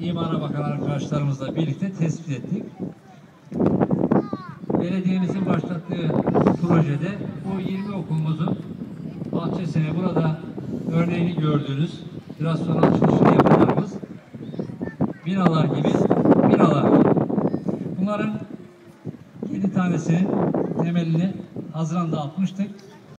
imara bakan arkadaşlarımızla birlikte tespit ettik. Belediyemizin başlattığı projede bu 20 okulumuzun bahçesine burada örneğini gördünüz. biraz sonra açılışını yapacağımız binalar gibi binalar. Bunların 7 tanesinin temelini Haziran'da atmıştık.